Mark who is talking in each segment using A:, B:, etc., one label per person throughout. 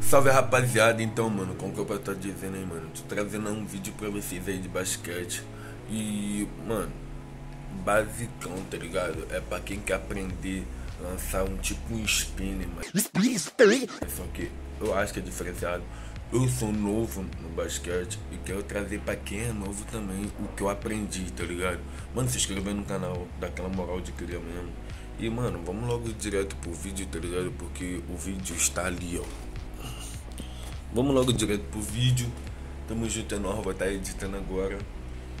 A: Salve rapaziada, então mano, como que eu posso estar dizendo aí, mano? Tô trazendo um vídeo pra vocês aí de basquete. E, mano, basicão, tá ligado? É pra quem quer aprender lançar um tipo um spinner, mano. Só que eu acho que é diferenciado. Eu sou novo no basquete e quero trazer pra quem é novo também o que eu aprendi, tá ligado? Mano, se inscreve no canal, dá aquela moral de criar mesmo. E mano, vamos logo direto pro vídeo, tá ligado? Porque o vídeo está ali, ó. Vamos logo direto pro vídeo. Tamo junto, é nóis, vou estar editando agora.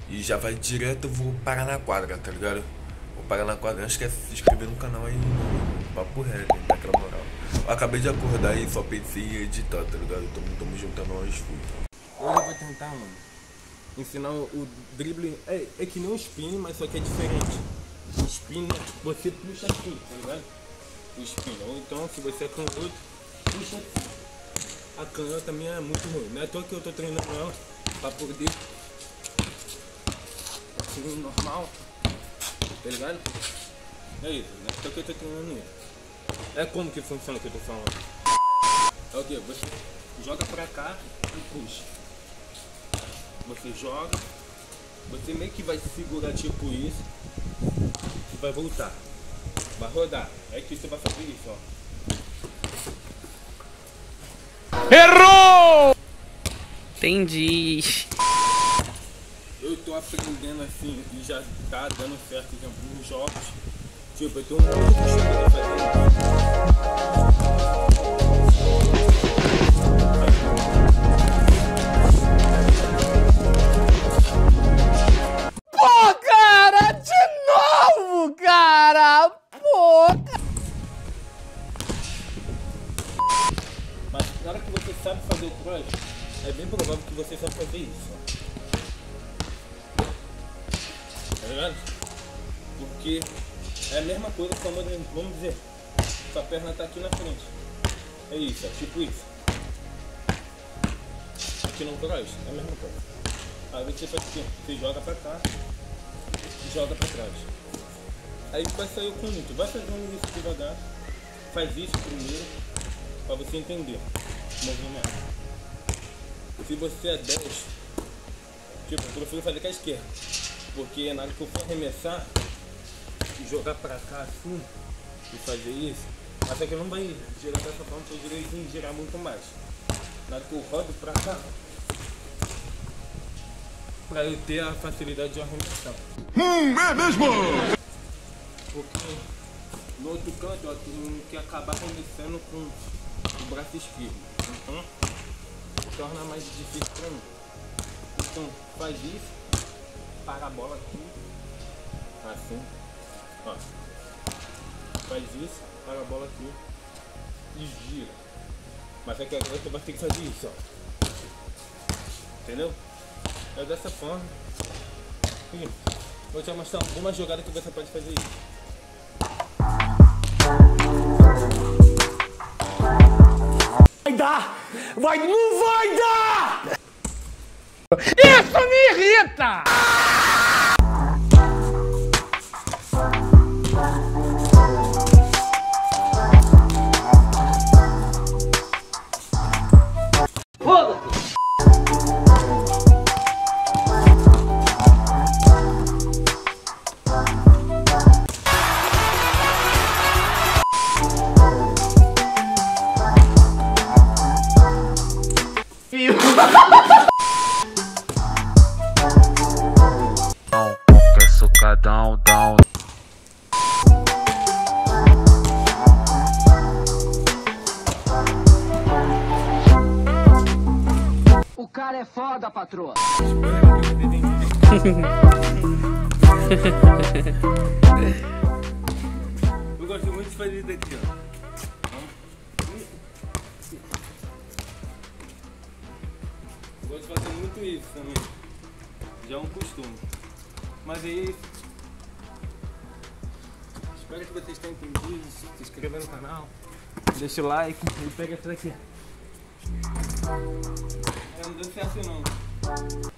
A: E já vai direto, eu vou parar na quadra, tá ligado? Vou parar na quadra, não esquece de se inscrever no canal aí, papo reto, dá aquela moral. Eu acabei de acordar e só pensei em editar, tá ligado? Tamo, tamo junto, é nóis, fui.
B: Hoje eu vou tentar, mano, ensinar o drible. É, é que nem um spin, mas só que é diferente. O spin, você puxa assim, tá ligado? O spin. Ou então, se você é canhoto, puxa assim. A canhota também é muito ruim. Não é toa que eu tô treinando ela pra poder. Assim, normal. Tá ligado? É isso, não é à toa que eu tô treinando isso. É como que funciona o que eu tô falando. É o que? Você joga pra cá e puxa. Você joga, você meio que vai segurar tipo isso e vai voltar. Vai rodar. É que você vai fazer isso, ó.
C: Entendi.
B: Eu tô aprendendo assim e já tá dando certo em alguns jogos. Tipo, eu tenho um monte de jogo pra fazer.
C: Pô, cara, de novo, cara. Pô.
B: Mas na hora que você sabe fazer o cross, é bem provável que você sabe fazer isso. Tá ligado? Porque é a mesma coisa quando, vamos dizer, sua perna tá aqui na frente. É isso, é tipo isso. Aqui no cross, é a mesma coisa. Aí você faz assim, você joga pra cá e joga pra trás. Aí vai sair o conjunto. Vai fazendo isso devagar. Faz isso primeiro para você entender o movimento. Se você é 10, tipo, eu prefiro fazer com a esquerda. Porque na hora que eu for arremessar e jogar pra cá assim e fazer isso, até que não vai girar dessa forma para o direitinho girar muito mais. Na hora que eu rodo pra cá, pra eu ter a facilidade de arremessar. Porque no outro canto eu tenho que acabar arremessando com o braço esquerdo. Então torna mais difícil pra mim. Então faz isso, para a bola aqui, assim, ó. Faz isso, para a bola aqui e gira. Mas é que agora você vai ter que fazer isso, ó. Entendeu? É dessa forma. E vou te mostrar algumas jogadas que você pode fazer isso.
D: Dar! Vai, não vai dar!
C: Isso me irrita.
E: Socadão, down.
D: O cara é foda, patroa.
B: Eu gosto muito de fazer isso daqui, ó. Eu gosto de fazer muito isso também. Já é um costume. Mas aí. Espero que vocês tenham entendido. Se inscreva no canal. Deixa o like e pega essa daqui. É, não deu certo não.